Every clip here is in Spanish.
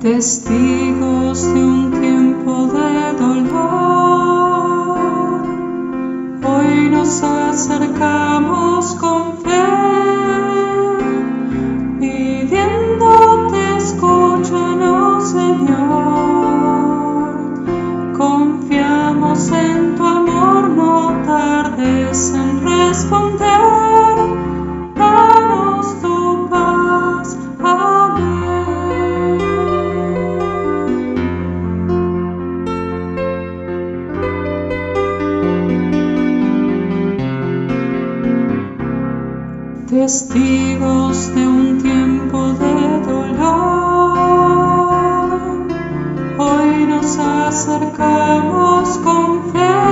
testigos Testigos de un tiempo de dolor, hoy nos acercamos con fe,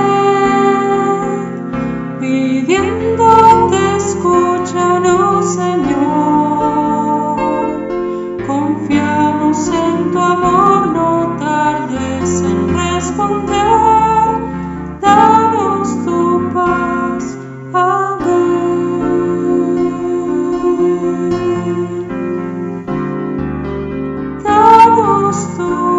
estou.